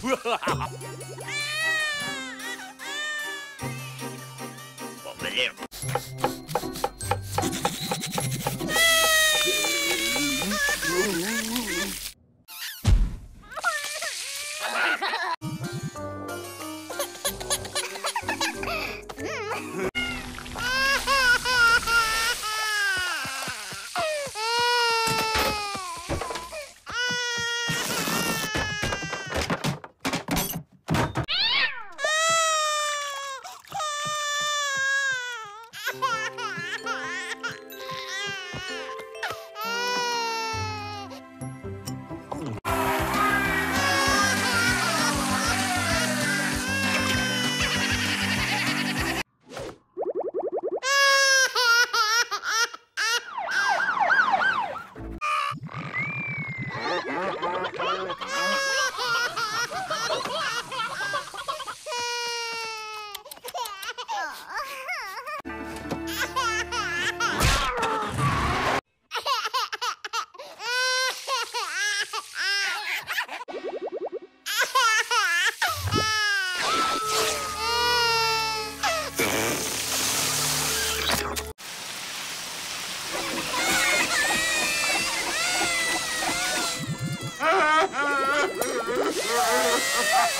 我们这。Yeah.